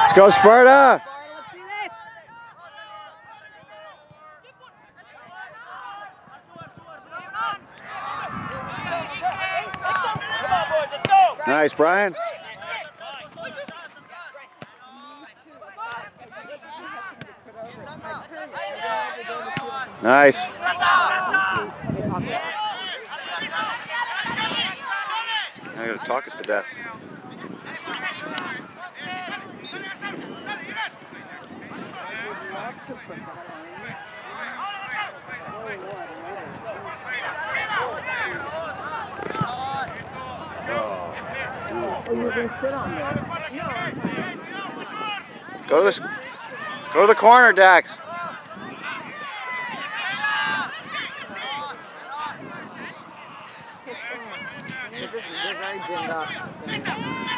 Let's go, Sparta! Nice, Brian. Nice. I gotta talk us to death. Go to this. Go to the corner, Dax.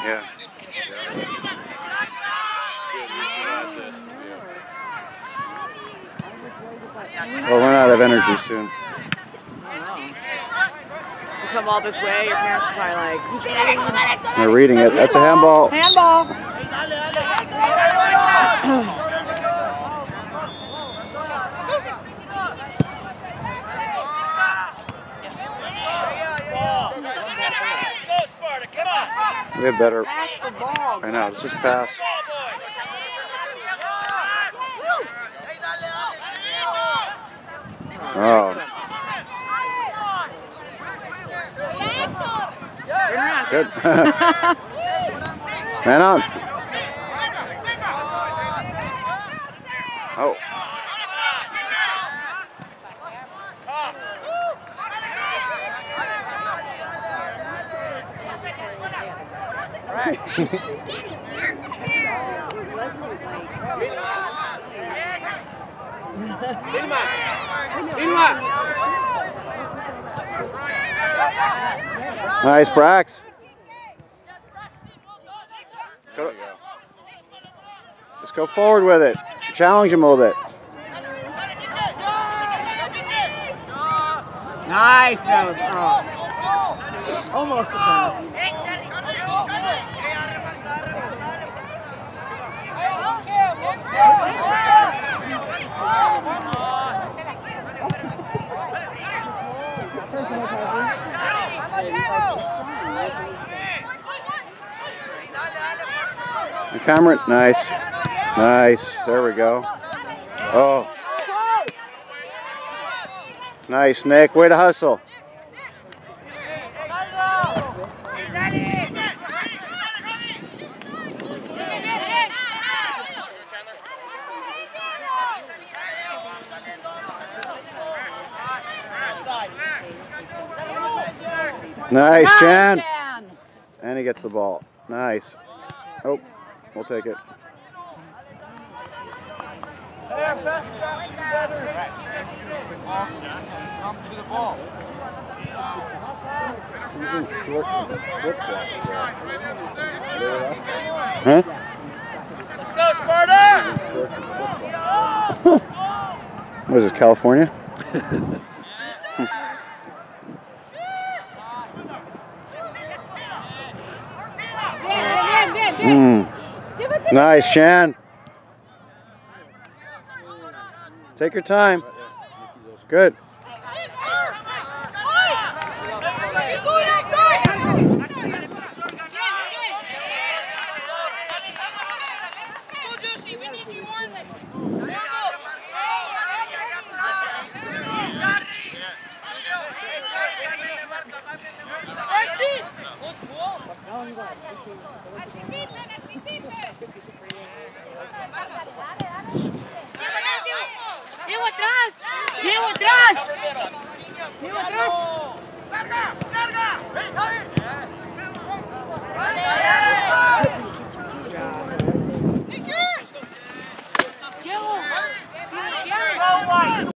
Yeah. We'll run out of energy soon. You come all this way, your parents are probably like, you kidding? They're reading it. That's a handball. Handball. We have better. I know. Let's just pass. Oh, oh. around. good. Man on. Nice, Brax. Go. Just go forward with it. Challenge him a little bit. Nice, Joe. Oh. Almost a foul. Cameron, nice. Nice. There we go. Oh. Nice, Nick. Way to hustle. Nice, Chan. And he gets the ball. Nice. Oh, we'll take it. Huh? Let's go, Sparta! What is this, California? Mm. Nice, Chan. Take your time. Good. ¡Diego ¡Larga! ¡Larga! ¡Hey, hey!